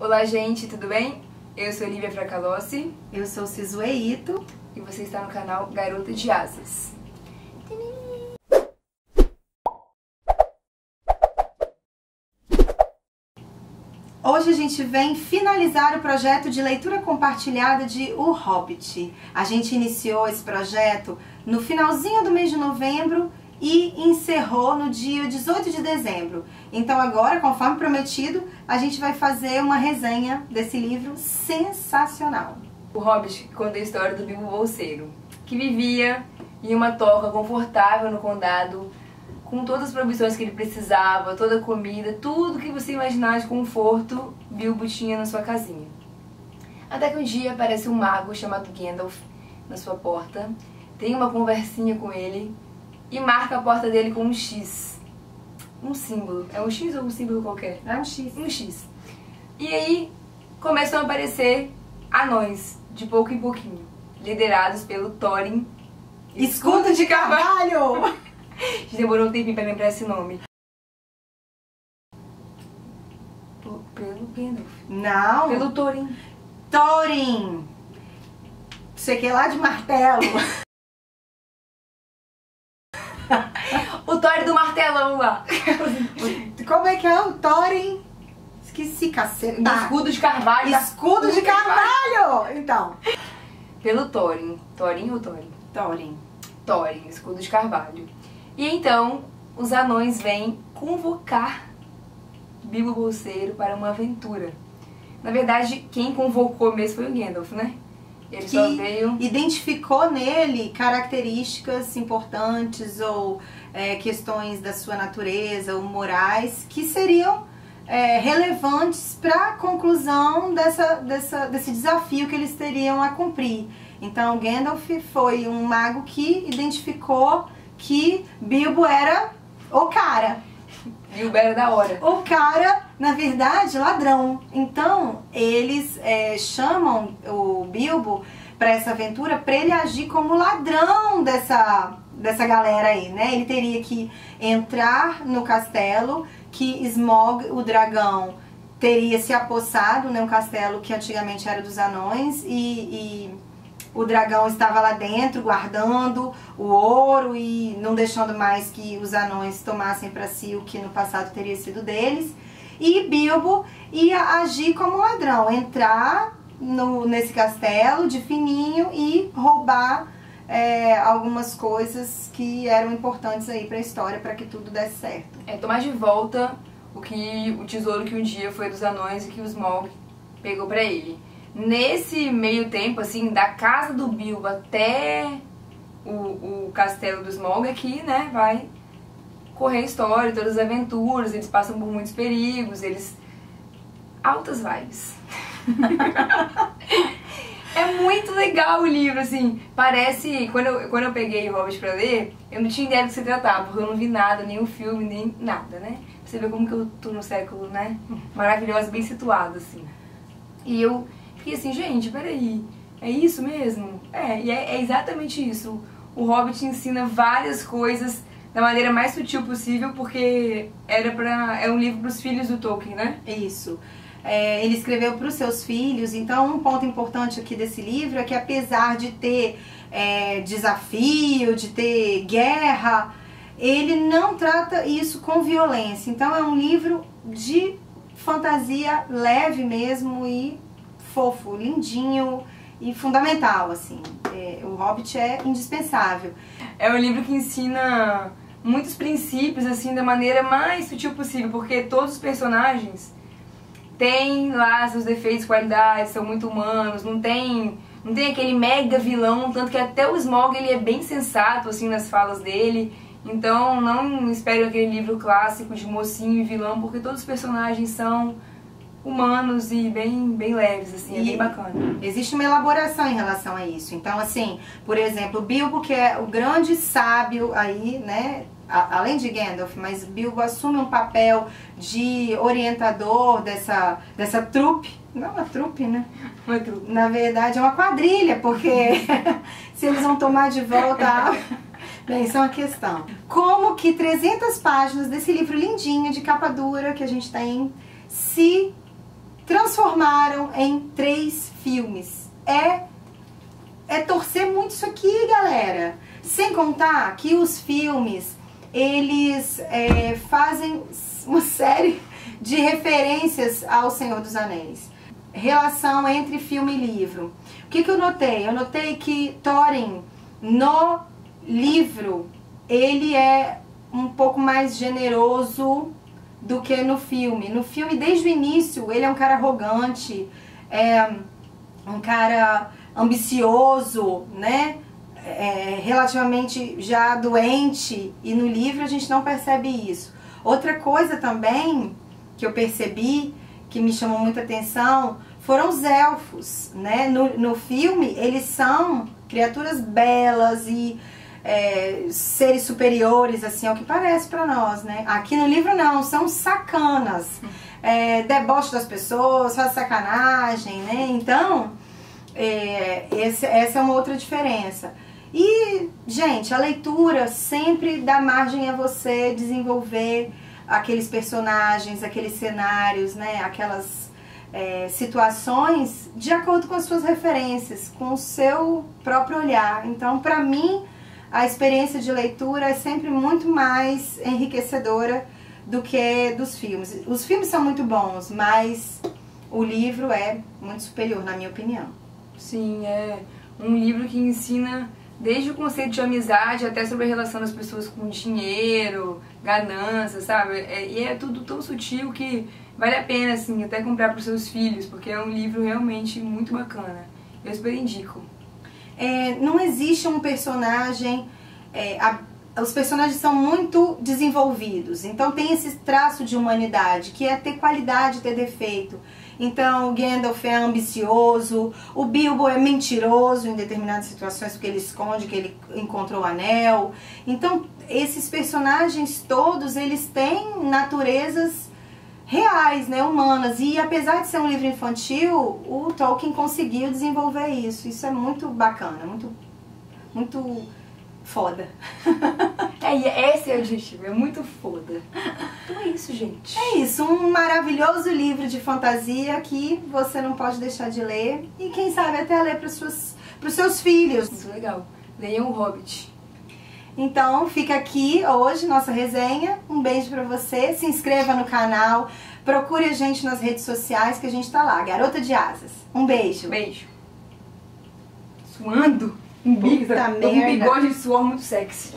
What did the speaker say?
Olá, gente, tudo bem? Eu sou Lívia Fracalossi Eu sou Cizueito. e você está no canal Garota de Asas. Hoje a gente vem finalizar o projeto de leitura compartilhada de O Hobbit. A gente iniciou esse projeto no finalzinho do mês de novembro e encerrou no dia 18 de dezembro. Então agora, conforme prometido, a gente vai fazer uma resenha desse livro sensacional. O Hobbit conta a história do Bilbo Bolseiro, que vivia em uma toca confortável no condado, com todas as provisões que ele precisava, toda a comida, tudo que você imaginar de conforto, Bilbo tinha na sua casinha. Até que um dia aparece um mago chamado Gandalf na sua porta, tem uma conversinha com ele e marca a porta dele com um X. Um símbolo. É um X ou um símbolo qualquer? É um X. um X. E aí começam a aparecer anões, de pouco em pouquinho, liderados pelo Thorin. Escudo de carvalho! Demorou um tempinho pra lembrar esse nome. Pelo Gandalf. Não, Pelo Thorin. Thorin! Você que é lá de martelo. O Thorin do martelão lá. Como é que é o Thorin? Esqueci, caceta. Do escudo de carvalho. da- Escudo de carvalho! Então, Pelo Thorin. Thorin ou Thorin? Thorin. Thorin, escudo de carvalho. E então os anões vêm convocar Bilbo Bolseiro para uma aventura. Na verdade, quem convocou mesmo foi o Gandalf, né? Ele Que veio. identificou nele características importantes ou é, questões da sua natureza ou morais que seriam é, relevantes para a conclusão dessa, dessa, desse desafio que eles teriam a cumprir. Então, Gandalf foi um mago que identificou que Bilbo era o cara. Bilbo era da hora. O cara, na verdade, ladrão. Então, eles é, chamam o Bilbo para essa aventura para ele agir como ladrão dessa, dessa galera aí, né? Ele teria que entrar no castelo que Smog, o dragão, teria se apossado, né? Um castelo que antigamente era dos anões e, e o dragão estava lá dentro guardando o ouro e não deixando mais que os anões tomassem para si o que no passado teria sido deles. E Bilbo ia agir como ladrão, entrar no, nesse castelo de fininho e roubar é, algumas coisas que eram importantes aí para a história para que tudo desse certo. É tomar de volta o que o tesouro que um dia foi dos anões e que o Smaug pegou pra ele. Nesse meio tempo, assim, da casa do Bilbo até o, o castelo do Smaug aqui, né, vai correr a história, todas as aventuras, eles passam por muitos perigos, eles... Altas vibes. É muito legal o livro, assim. Parece. Quando eu, quando eu peguei o Hobbit pra ler, eu não tinha ideia do que se tratava, porque eu não vi nada, o filme, nem nada, né? Você vê como que eu tô no século, né? Maravilhosa, bem situado, assim. E eu fiquei assim, gente, peraí, é isso mesmo? É, e é, é exatamente isso. O Hobbit ensina várias coisas da maneira mais sutil possível, porque era pra, é um livro pros filhos do Tolkien, né? Isso. É, ele escreveu para os seus filhos, então um ponto importante aqui desse livro é que apesar de ter é, desafio, de ter guerra, ele não trata isso com violência. Então é um livro de fantasia leve mesmo e fofo, lindinho e fundamental, assim. É, o Hobbit é indispensável. É um livro que ensina muitos princípios, assim, da maneira mais sutil possível, porque todos os personagens têm lá seus defeitos, qualidades, são muito humanos, não tem, não tem aquele mega vilão, tanto que até o Smog ele é bem sensato, assim, nas falas dele. Então não espere aquele livro clássico de mocinho e vilão, porque todos os personagens são humanos e bem, bem leves, assim, é E- bem bacana. Existe uma elaboração em relação a isso. Então, assim, por exemplo, Bilbo, que é o grande sábio aí, né? a- além de Gandalf, mas Bilbo assume um papel de orientador dessa, dessa trupe. Não uma trupe, né? Muito. Na verdade é uma quadrilha, porque se eles vão tomar de volta. a- Bem, isso é uma questão. Como que 300 páginas desse livro lindinho de capa dura que a gente tem se transformaram em três filmes. É é torcer muito isso aqui, galera. Sem contar que os filmes eles é, fazem uma série de referências ao Senhor dos Anéis. Relação entre filme e livro. O que, que eu notei? Eu notei que Thorin, no livro, ele é um pouco mais generoso do que no filme. No filme, desde o início, ele é um cara arrogante, é um cara ambicioso, né? É, relativamente já doente e no livro a gente não percebe isso. Outra coisa também que eu percebi que me chamou muita atenção foram os elfos, né? No, no filme eles são criaturas belas e é, seres superiores, assim, ao que parece para nós, né? Aqui no livro não, são sacanas, é, deboche das pessoas, faz sacanagem, né? Então, é, esse, essa é uma outra diferença. E, gente, a leitura sempre dá margem a você desenvolver aqueles personagens, aqueles cenários, né? Aquelas é, situações de acordo com as suas referências, com o seu próprio olhar. Então, para mim, a experiência de leitura é sempre muito mais enriquecedora do que dos filmes. Os filmes são muito bons, mas o livro é muito superior, na minha opinião. Sim, é um livro que ensina desde o conceito de amizade até sobre a relação das pessoas com dinheiro, ganância, sabe? É, e é tudo tão sutil que vale a pena, assim, até comprar para os seus filhos, porque é um livro realmente muito bacana. Eu super indico é, não existe um personagem. É, a, os personagens são muito desenvolvidos, então tem esse traço de humanidade, que é ter qualidade, ter defeito. Então, o Gandalf é ambicioso, o Bilbo é mentiroso em determinadas situações porque ele esconde que ele encontrou o anel. Então, esses personagens todos, eles têm naturezas reais, né, humanas. E apesar de ser um livro infantil, o Tolkien conseguiu desenvolver isso. Isso é muito bacana, muito, muito foda. É, esse é o objetivo, é muito foda. Então é isso, gente. É isso, um maravilhoso livro de fantasia que você não pode deixar de ler. E quem sabe até ler para os seus filhos. Muito legal. Leiam o Hobbit. Então fica aqui hoje nossa resenha. Um beijo para você. Se inscreva no canal. Procure a gente nas redes sociais que a gente tá lá. Garota de Asas. Um beijo. Beijo. Suando. Um, bico, um bigode de suor muito sexy.